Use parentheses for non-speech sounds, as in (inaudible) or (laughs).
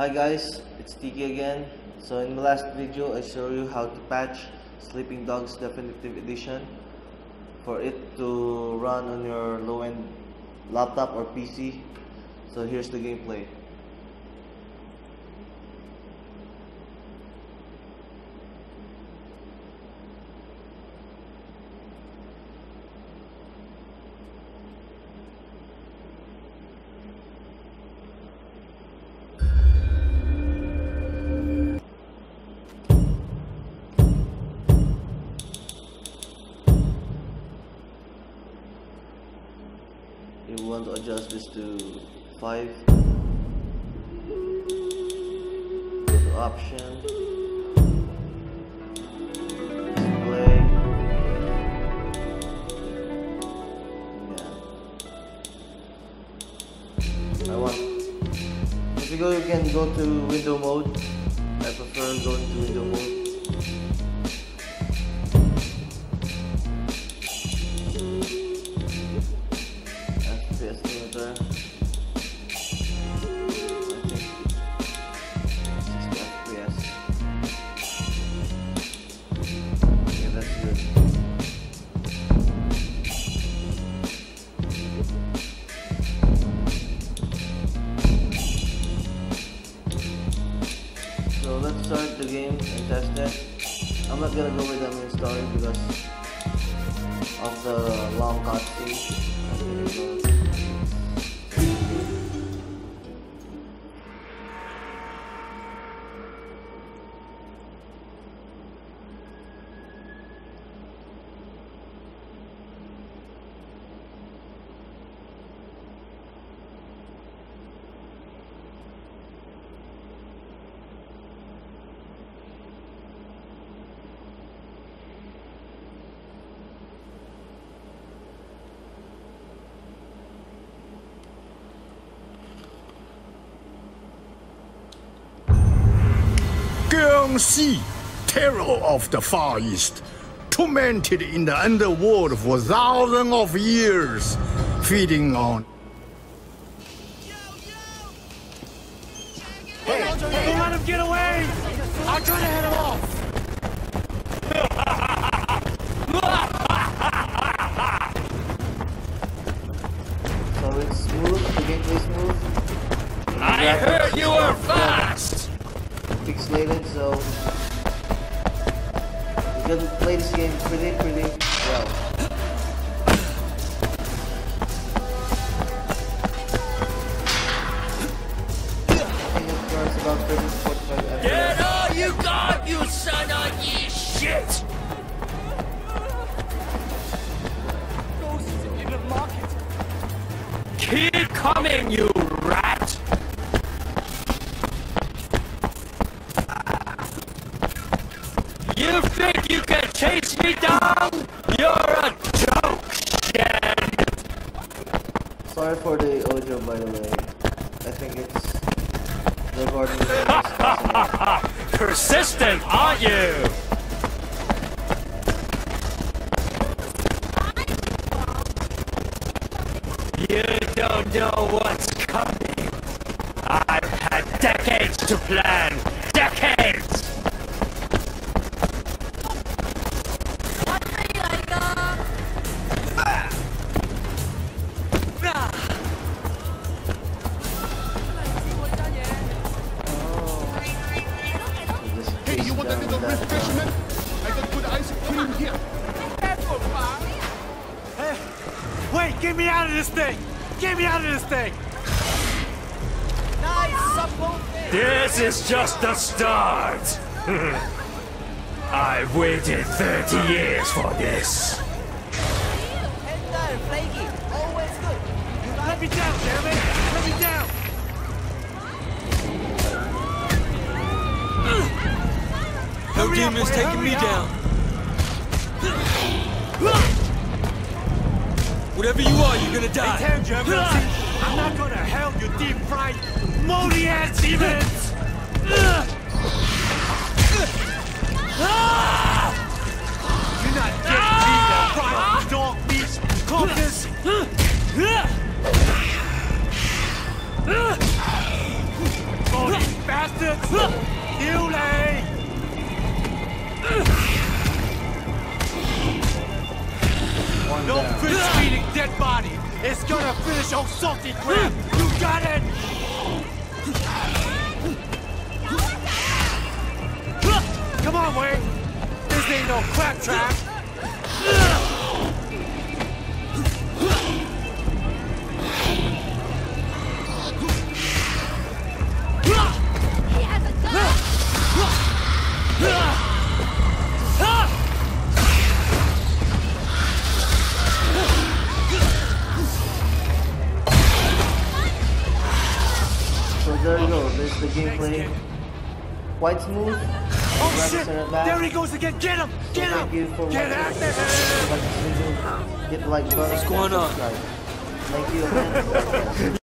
Hi guys, it's Tiki again. So in the last video, I showed you how to patch Sleeping Dogs Definitive Edition for it to run on your low-end laptop or PC. So here's the gameplay. Want to adjust this to 5 go to option. Display. Yeah. I want. If you go you can go to window mode. I prefer going to window mode start the game and test it. I'm not gonna go with the main story because of the long cutscene. I'm gonna go- Guernsey, terror of the Far East, tormented in the underworld for thousands of years, feeding on Hey, Don't let him get away! I'll try to head him off! Pixelated, so you can play this game pretty, pretty well. I think it runs about 30 to 45 FPS. Get all you got, you son of shit! Keep coming, you You think you can chase me down? You're a joke, Shen! Sorry for the audio, by the way. I think it's the. (laughs) Persistent, aren't you? You don't know what's coming. I've had decades to plan. Decades! A little refreshment? I got good ice cream here. Wait, get me out of this thing! Get me out of this thing! This is just the start. (laughs) I've waited 30 years for this. Up, demon's taking me down. Whatever you are, you're gonna die. Terran German, see, I'm not gonna hell you deep fried moldy ass demons! You're not getting me, the rotten dog meat carcass! Moldy bastards! Yuli! One fish feeding dead body! It's gonna finish old salty crab! You got it! Come on, Wayne! This ain't no crab trap! The gameplay. Quite smooth. Oh shit! the center back. There he goes again! Get him! Get him! Get out after him! Like this video. Hit the like button. What's going on? Thank you. (laughs)